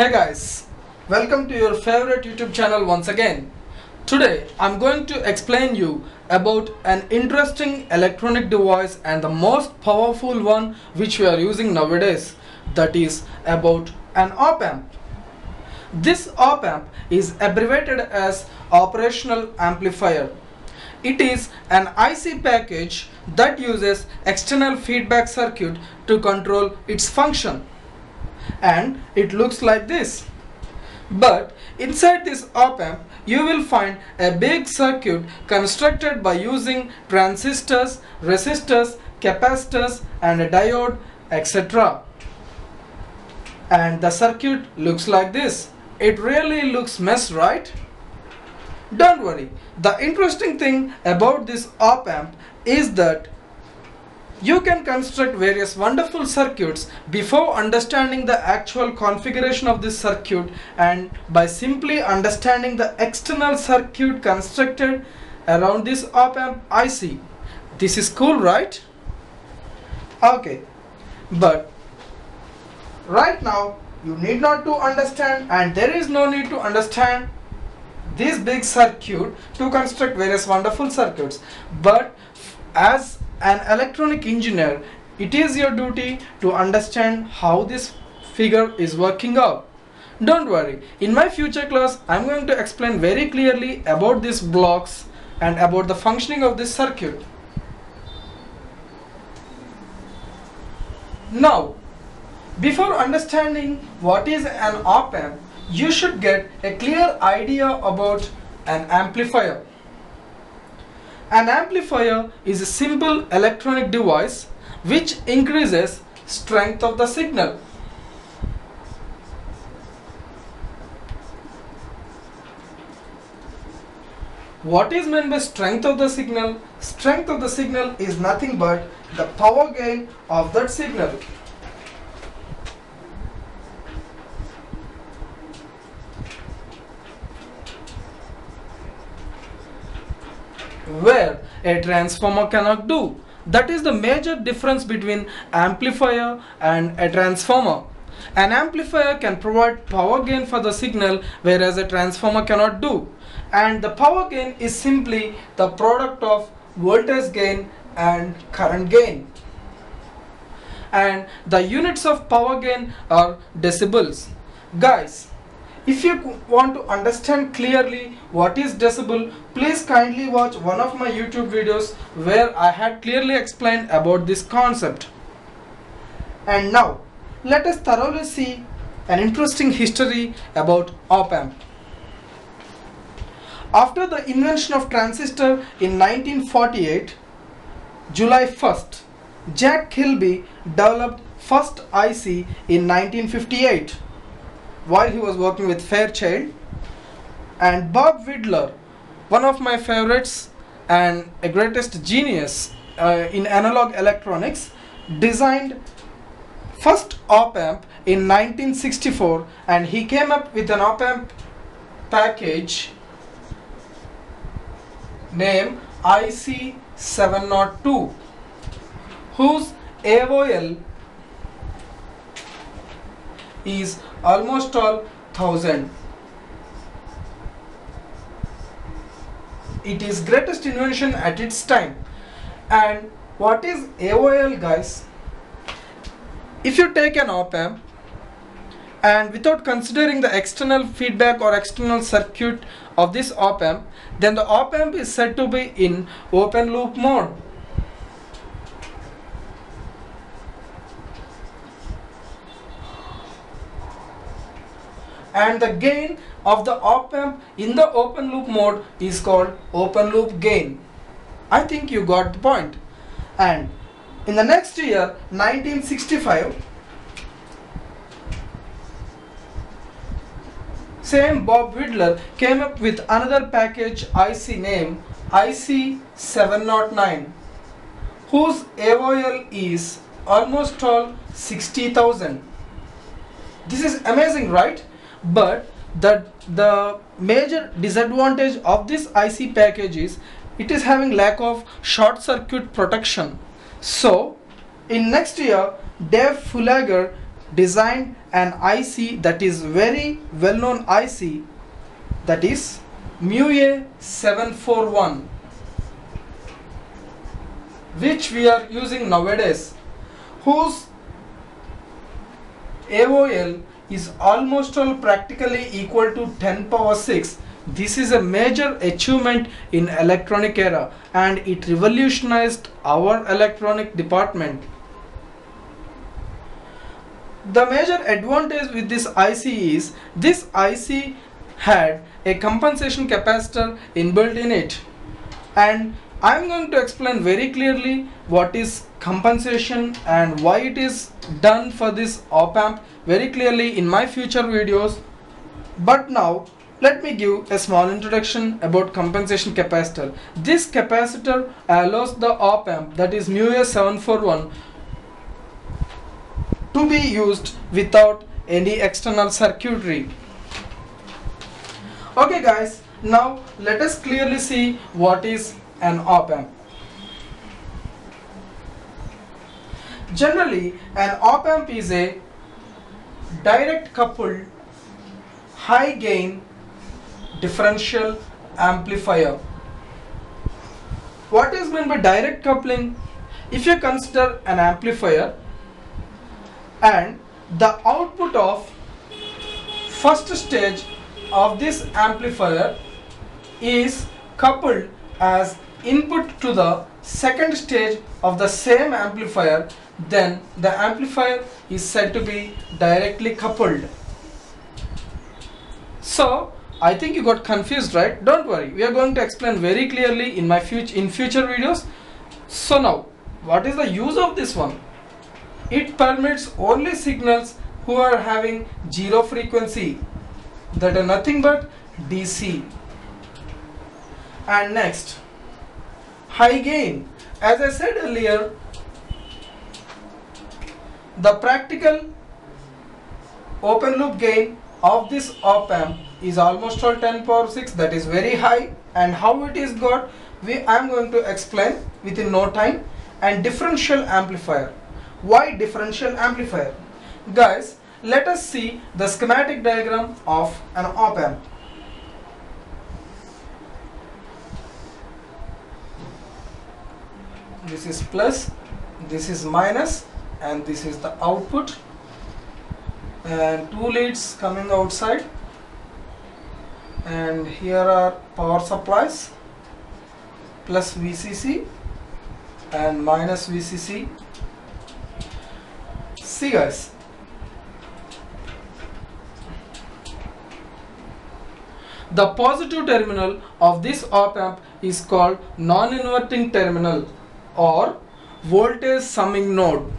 Hey guys, welcome to your favorite YouTube channel once again. Today I'm going to explain you about an interesting electronic device and the most powerful one which we are using nowadays that is about an op amp. This op amp is abbreviated as operational amplifier. It is an IC package that uses external feedback circuit to control its function and it looks like this. But inside this op amp you will find a big circuit constructed by using transistors, resistors, capacitors and a diode etc. And the circuit looks like this. It really looks mess right? Don't worry, the interesting thing about this op amp is that you can construct various wonderful circuits before understanding the actual configuration of this circuit and by simply understanding the external circuit constructed around this op amp IC. This is cool, right? Okay, but right now you need not to understand and there is no need to understand this big circuit to construct various wonderful circuits but as an electronic engineer it is your duty to understand how this figure is working out. Don't worry in my future class i'm going to explain very clearly about these blocks and about the functioning of this circuit. Now before understanding what is an op amp you should get a clear idea about an amplifier an amplifier is a simple electronic device which increases strength of the signal. What is meant by strength of the signal? Strength of the signal is nothing but the power gain of that signal. Where a transformer cannot do. That is the major difference between amplifier and a transformer. An amplifier can provide power gain for the signal whereas a transformer cannot do. And the power gain is simply the product of voltage gain and current gain. And the units of power gain are decibels. Guys, if you want to understand clearly what is decibel, please kindly watch one of my YouTube videos where I had clearly explained about this concept. And now, let us thoroughly see an interesting history about op amp. After the invention of transistor in 1948, July 1st, Jack Kilby developed first IC in 1958 while he was working with Fairchild and Bob Widlar one of my favorites and a greatest genius uh, in analog electronics designed first op amp in 1964 and he came up with an op amp package named IC702 whose AOL is almost all thousand. It is greatest invention at its time. And what is AOL guys? If you take an op amp and without considering the external feedback or external circuit of this op amp, then the op amp is said to be in open loop mode. And the gain of the op amp in the open loop mode is called open loop gain. I think you got the point. And in the next year 1965 same Bob Widlar came up with another package IC name IC709 whose AOL is almost all 60,000. This is amazing right? But the the major disadvantage of this IC package is it is having lack of short circuit protection. So in next year Dave Fullagar designed an IC that is very well known IC that is MUA 741 which we are using nowadays whose AOL is almost all practically equal to 10 power 6 this is a major achievement in electronic era and it revolutionized our electronic department. The major advantage with this IC is this IC had a compensation capacitor inbuilt in it and I'm going to explain very clearly what is compensation and why it is done for this op amp very clearly in my future videos. But now let me give a small introduction about compensation capacitor. This capacitor allows the op amp that is MUA 741 to be used without any external circuitry. Okay guys now let us clearly see what is an op amp generally an op amp is a direct coupled high gain differential amplifier. What is meant by direct coupling? If you consider an amplifier and the output of first stage of this amplifier is coupled as input to the second stage of the same amplifier then the amplifier is said to be directly coupled. So I think you got confused right? Don't worry. We are going to explain very clearly in my future in future videos. So now what is the use of this one? It permits only signals who are having zero frequency. That are nothing but DC and next high gain. As I said earlier the practical open loop gain of this op amp is almost all 10 power 6 that is very high. And how it is got we I am going to explain within no time. And differential amplifier. Why differential amplifier? Guys, let us see the schematic diagram of an op amp. This is plus, this is minus and this is the output. And two leads coming outside. And here are power supplies plus VCC and minus VCC See guys. The positive terminal of this op amp is called non-inverting terminal or voltage summing node.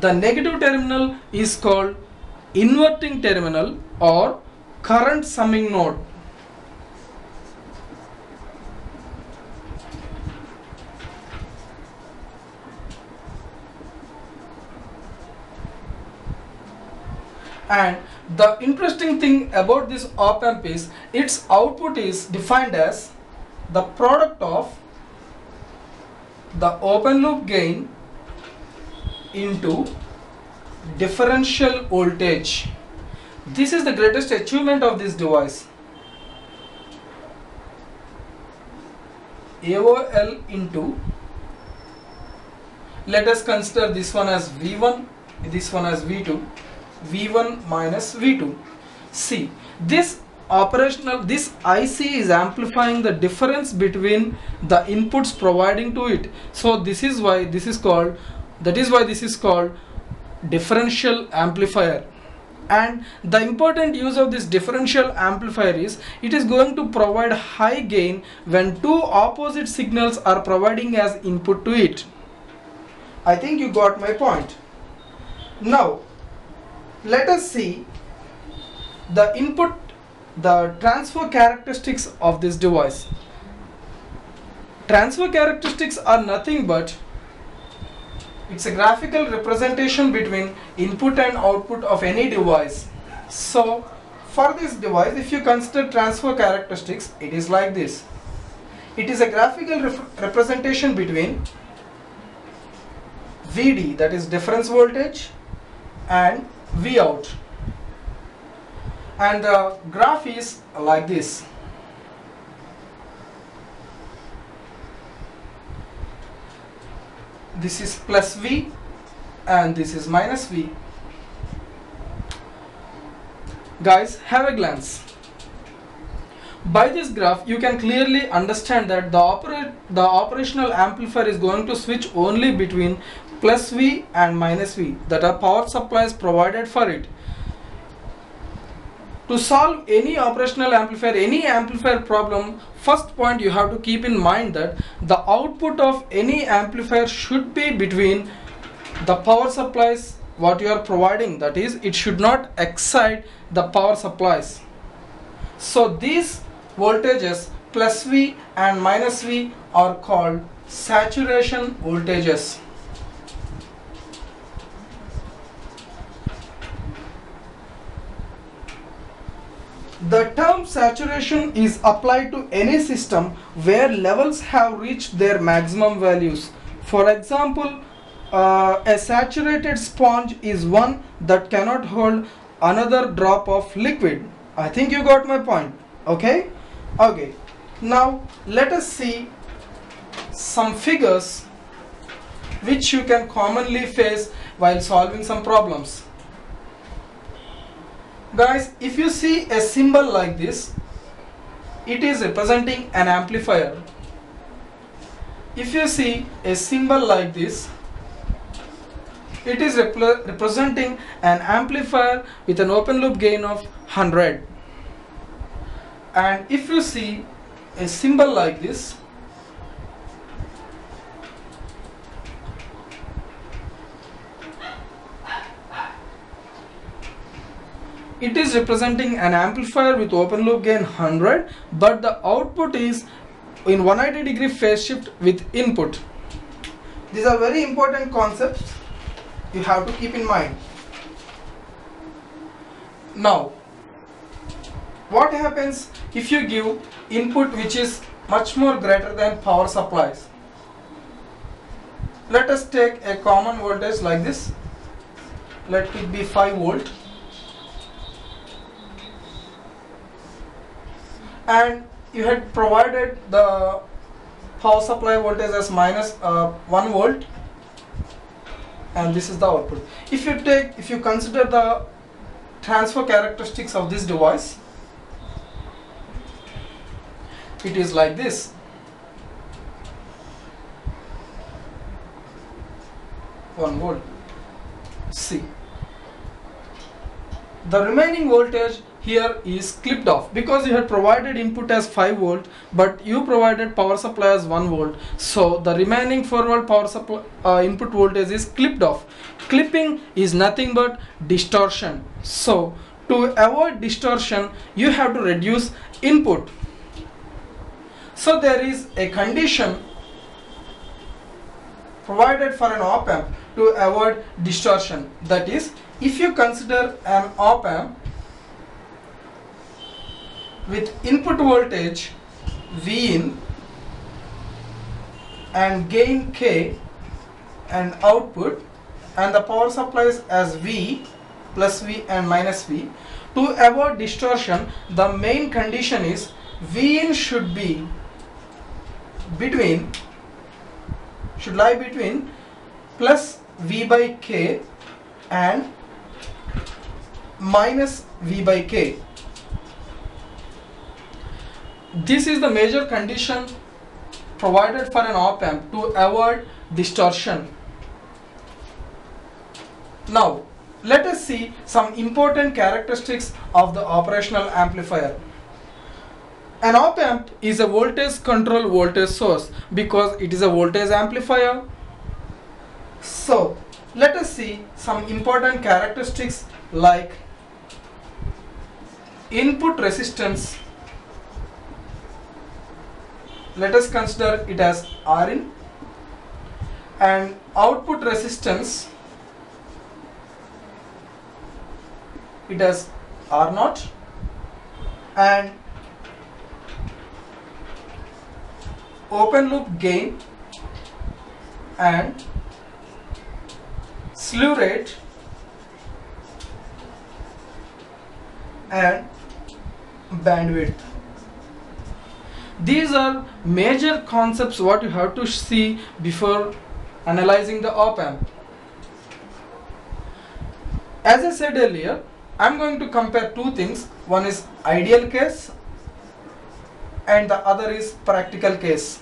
The negative terminal is called inverting terminal or current summing node. And the interesting thing about this op amp is its output is defined as the product of the open loop gain into differential voltage. This is the greatest achievement of this device. AOL into let us consider this one as V1 this one as V2 V1 minus V2 see this operational this IC is amplifying the difference between the inputs providing to it. So this is why this is called that is why this is called differential amplifier. And the important use of this differential amplifier is it is going to provide high gain when two opposite signals are providing as input to it. I think you got my point. Now let us see the input the transfer characteristics of this device transfer characteristics are nothing but it's a graphical representation between input and output of any device. So for this device if you consider transfer characteristics it is like this it is a graphical rep representation between VD that is difference voltage and V out. And the graph is like this. This is plus V and this is minus V. Guys have a glance. By this graph you can clearly understand that the operate the operational amplifier is going to switch only between plus V and minus V that are power supplies provided for it. To solve any operational amplifier any amplifier problem first point you have to keep in mind that the output of any amplifier should be between the power supplies what you are providing. That is it should not excite the power supplies. So these voltages plus V and minus V are called saturation voltages The term saturation is applied to any system where levels have reached their maximum values. For example, uh, a saturated sponge is one that cannot hold another drop of liquid. I think you got my point. Okay? Okay. Now let us see some figures which you can commonly face while solving some problems guys if you see a symbol like this it is representing an amplifier. If you see a symbol like this it is repre representing an amplifier with an open loop gain of 100 and if you see a symbol like this it is representing an amplifier with open loop gain 100 but the output is in 180 degree phase shift with input. These are very important concepts you have to keep in mind. Now what happens if you give input which is much more greater than power supplies? Let us take a common voltage like this. Let it be 5 volt and you had provided the power supply voltage as minus, uh, 1 volt. And this is the output. If you take if you consider the transfer characteristics of this device it is like this. One volt. See the remaining voltage here is clipped off. Because you had provided input as 5 volt but you provided power supply as 1 volt. So the remaining 4 volt power supply uh, input voltage is clipped off. Clipping is nothing but distortion. So to avoid distortion you have to reduce input. So there is a condition provided for an op amp to avoid distortion. That is if you consider an op amp with input voltage V in and gain K and output and the power supplies as V plus V and minus V. To avoid distortion, the main condition is V in should be between, should lie between plus V by K and minus V by K this is the major condition provided for an op amp to avoid distortion. Now let us see some important characteristics of the operational amplifier. An op amp is a voltage control voltage source because it is a voltage amplifier. So let us see some important characteristics like input resistance let us consider it as Rin and output resistance it as R naught. And open loop gain and slew rate and bandwidth these are major concepts what you have to see before analyzing the op amp as i said earlier i'm going to compare two things. One is ideal case and the other is practical case.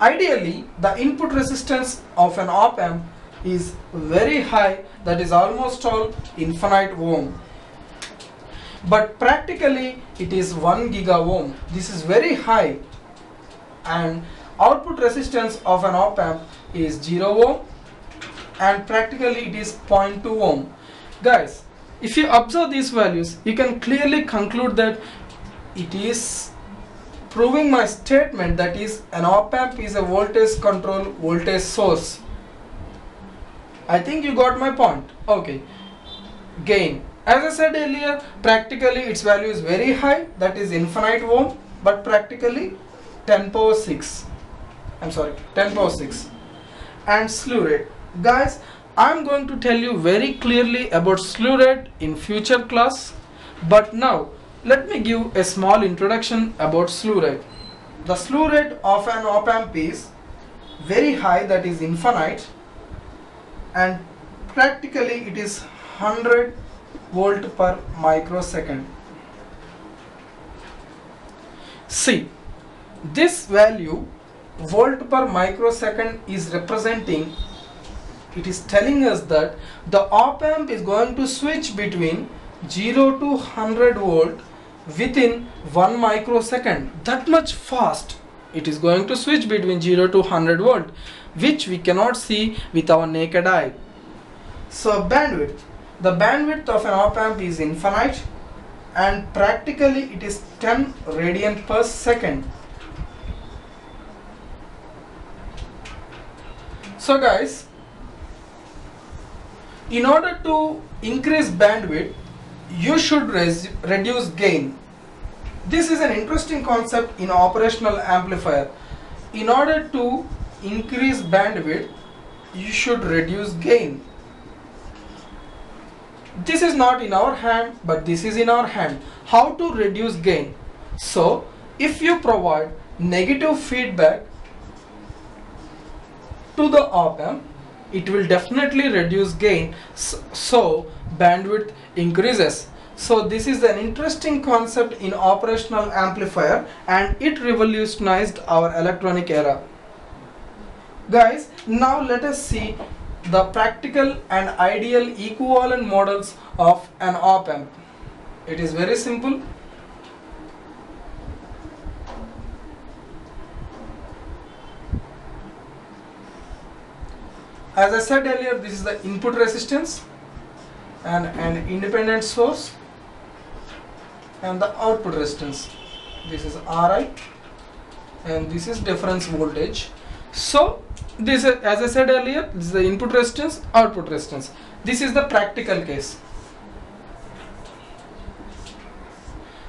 Ideally the input resistance of an op amp is very high that is almost all infinite ohm but practically it is 1 giga ohm this is very high and output resistance of an op amp is 0 ohm and practically it is 0.2 ohm guys if you observe these values you can clearly conclude that it is proving my statement that is an op amp is a voltage control voltage source I think you got my point. Okay. Gain. As I said earlier, practically its value is very high, that is infinite ohm, but practically 10 power 6. I'm sorry, 10 power 6. And slew rate. Guys, I'm going to tell you very clearly about slew rate in future class. But now, let me give a small introduction about slew rate. The slew rate of an op amp is very high, that is infinite and practically it is 100 volt per microsecond see this value volt per microsecond is representing it is telling us that the op amp is going to switch between 0 to 100 volt within 1 microsecond that much fast it is going to switch between 0 to 100 volt which we cannot see with our naked eye. So bandwidth. The bandwidth of an op amp is infinite and practically it is 10 radian per second. So guys, in order to increase bandwidth, you should reduce gain. This is an interesting concept in operational amplifier. In order to increase bandwidth you should reduce gain this is not in our hand but this is in our hand. How to reduce gain? So if you provide negative feedback to the op amp it will definitely reduce gain. So bandwidth increases. So this is an interesting concept in operational amplifier and it revolutionized our electronic era. Guys, now let us see the practical and ideal equivalent models of an op amp. It is very simple. As I said earlier, this is the input resistance and an independent source and the output resistance. This is Ri and this is difference voltage. So this as I said earlier this is the input resistance output resistance. This is the practical case.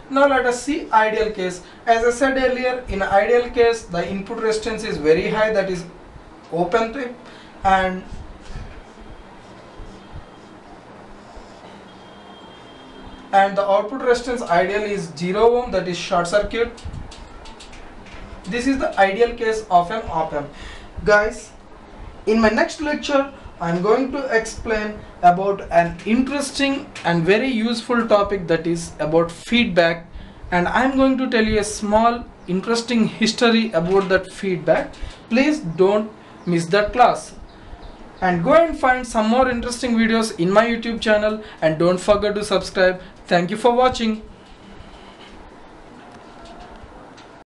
Now let us see ideal case. As I said earlier in ideal case the input resistance is very high that is open tip and and the output resistance ideal is 0 ohm that is short circuit. This is the ideal case of an op amp guys in my next lecture I'm going to explain about an interesting and very useful topic that is about feedback. And I'm going to tell you a small interesting history about that feedback. Please don't miss that class. And go and find some more interesting videos in my youtube channel. And don't forget to subscribe. Thank you for watching